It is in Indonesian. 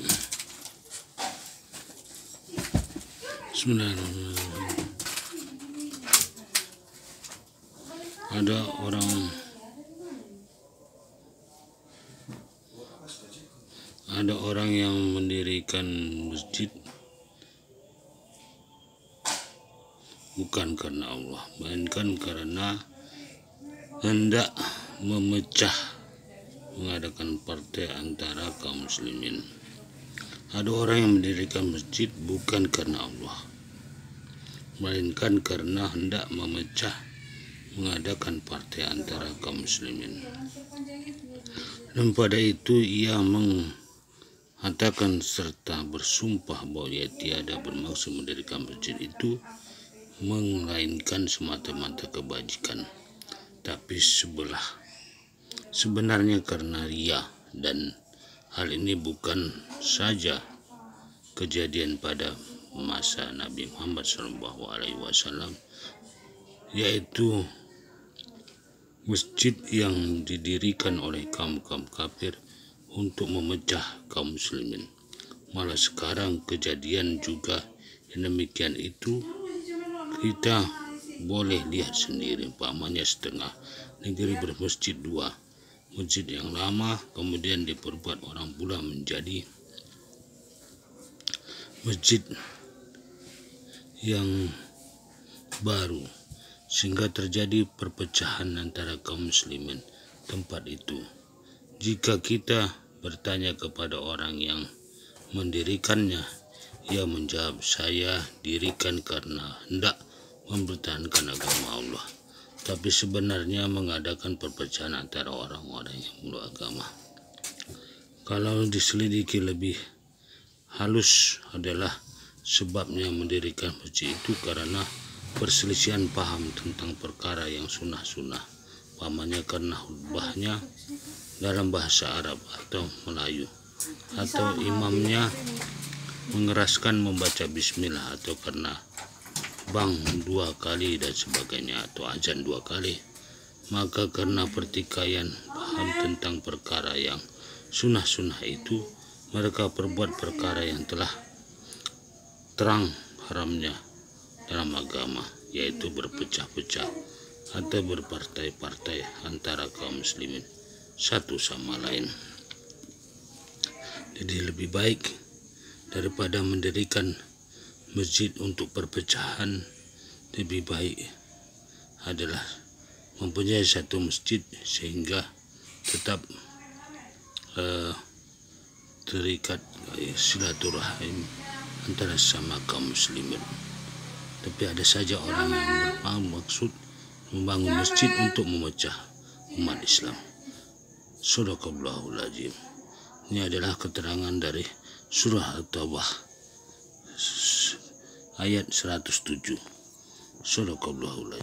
Bismillahirrahmanirrahim. Ada orang ada orang yang mendirikan masjid bukan karena Allah, melainkan karena hendak memecah mengadakan partai antara kaum muslimin. Ada orang yang mendirikan masjid bukan karena Allah, melainkan karena hendak memecah mengadakan partai antara kaum muslimin. Dan pada itu ia mengatakan serta bersumpah bahwa ia tiada bermaksud mendirikan masjid itu melainkan semata-mata kebajikan tapi sebelah sebenarnya karena ria dan hal ini bukan saja kejadian pada masa Nabi Muhammad SAW yaitu masjid yang didirikan oleh kaum-kaum kafir untuk memecah kaum muslimin. Malah sekarang kejadian juga yang demikian itu kita boleh lihat sendiri pamannya setengah negeri bermasjid dua masjid yang lama kemudian diperbuat orang pula menjadi masjid yang baru sehingga terjadi perpecahan antara kaum muslimin tempat itu. Jika kita bertanya kepada orang yang mendirikannya ia menjawab saya dirikan karena hendak mempertahankan agama Allah tapi sebenarnya mengadakan perpecahan antara orang-orang yang meluk agama. Kalau diselidiki lebih halus adalah sebabnya mendirikan masjid itu karena perselisihan paham tentang perkara yang sunnah-sunnah. Pamannya karena khutbahnya dalam bahasa Arab atau Melayu. Atau imamnya mengeraskan membaca bismillah atau karena bang dua kali dan sebagainya atau azan dua kali maka karena pertikaian paham tentang perkara yang sunnah-sunnah itu mereka perbuat perkara yang telah terang haramnya dalam agama yaitu berpecah-pecah atau berpartai-partai antara kaum muslimin satu sama lain. Jadi lebih baik daripada mendirikan masjid untuk perpecahan lebih baik adalah mempunyai satu masjid sehingga tetap uh, terikat uh, silaturahim antara sama kaum muslimin. Tapi ada saja orang yang bermaksud membangun masjid untuk memecah umat Islam. Sadaqallahul ini adalah keterangan dari surah At-Taubah ayat 107 Sadaqallahul